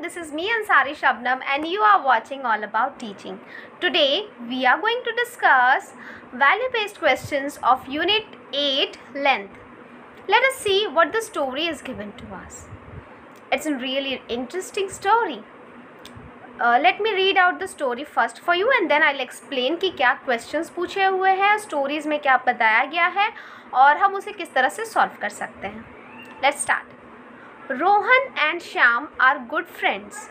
This is me Ansari Shabnam and you are watching all about teaching today we are going to discuss value based question of unit eight length let us see what the story is given to us it's in really interesting story let me read out the story first for you and then I explain कि क्या question पूछे हुए हैं stories में क्या बताया गया है और हम उसे किस तरह से सॉल्व कर सकते हैं. Let start Rohan and Shyam are good friends.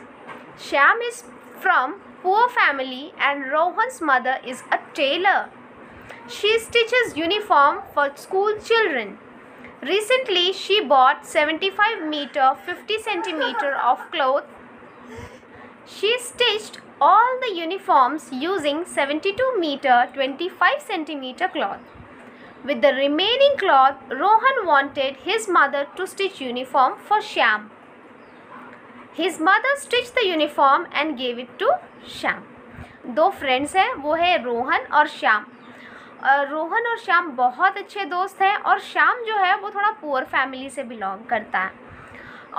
Shyam is from poor family and Rohan's mother is a tailor. She stitches uniform for school children. Recently, she bought 75 meter 50 centimeter of cloth. She stitched all the uniforms using 72 meter 25 centimeter cloth. With the remaining cloth, Rohan wanted his mother to stitch uniform for Shyam. His mother stitched the uniform and gave it to Shyam. दो friends हैं वो है रोहन और श्याम रोहन और श्याम बहुत अच्छे दोस्त हैं और श्याम जो है वो थोड़ा पुअर फैमिली से बिलोंग करता है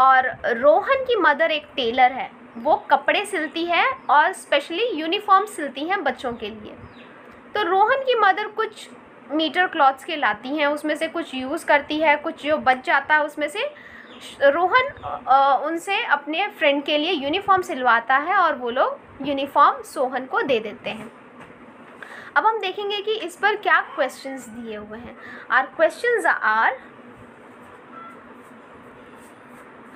और रोहन की मदर एक टेलर है वो कपड़े सिलती है और स्पेशली यूनिफॉर्म सिलती हैं बच्चों के लिए तो रोहन की मदर कुछ मीटर क्लॉथ्स के लाती हैं, उसमें से कुछ यूज़ करती है, कुछ जो बच जाता है, उसमें से रोहन उनसे अपने फ्रेंड के लिए यूनिफॉर्म सिलवाता है और वो लोग यूनिफॉर्म सोहन को दे देते हैं। अब हम देखेंगे कि इस पर क्या क्वेश्चंस दिए हुए हैं। Our questions are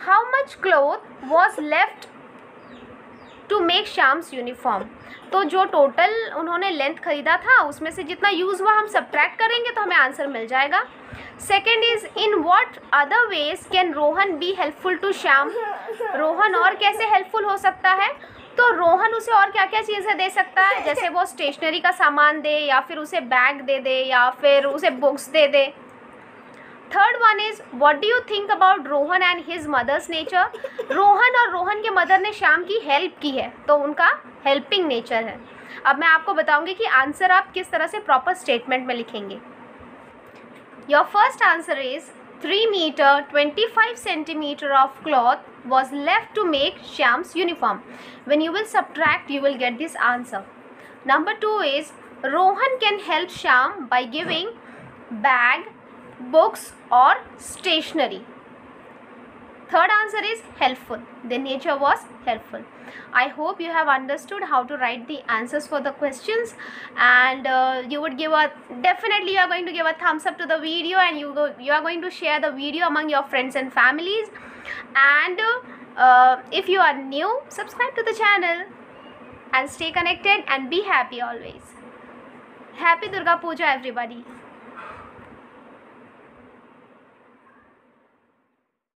how much cloth was left to make Shyam's uniform तो जो टोटल उन्होंने लेंथ ख़रीदा था, उसमें से जितना यूज़ हुआ, हम सब्ट्रैक्ट करेंगे तो हमें आंसर मिल जाएगा। Second is in what other ways can Rohan be helpful to Shyam Rohan और कैसे हेल्पफुल हो सकता है? तो रोहन उसे और क्या क्या चीज़ें दे सकता है? जैसे वो स्टेशनरी का सामान दे, या फिर उसे बैग दे दे, या फिर उसे बुक्स दे दे। Third one is what do you think about Rohan and his mother's nature Rohan और रोहन के मदर ने श्याम की हेल्प की है तो उनका हेल्पिंग नेचर है अब मैं आपको बताऊँगी कि आंसर आप किस तरह से प्रॉपर स्टेटमेंट में लिखेंगे your first answer is three metre twenty five centimetre of cloth was left to make Shyam's uniform. When you will subtract, you will get this answer. Number two is Rohan can help Shyam by giving bag, books or stationery. Third answer is helpful. The nature was helpful. I hope you have understood how to write the answers for the questions and uh, you would give a definitely you are going to give a thumbs up to the video and you go you are going to share the video among your friends and families and uh, if you are new subscribe to the channel and stay connected and be happy always. Happy Durga Puja everybody.